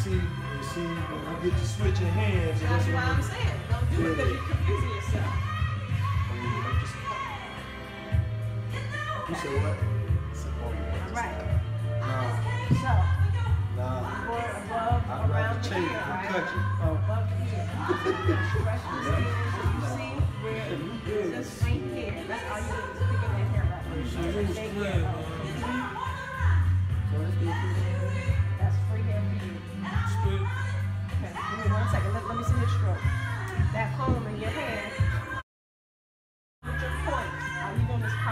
see, you see, when you get to switching hands, That's why I'm saying, don't do it because you're confusing yourself. You said what? Right. Nah, So, nah. above, I'd rather around the change ear, right? country. Oh, above the ear. Skin you see where it's just right here. That's all you need is picking that hair up. Stay there. That's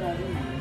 嗯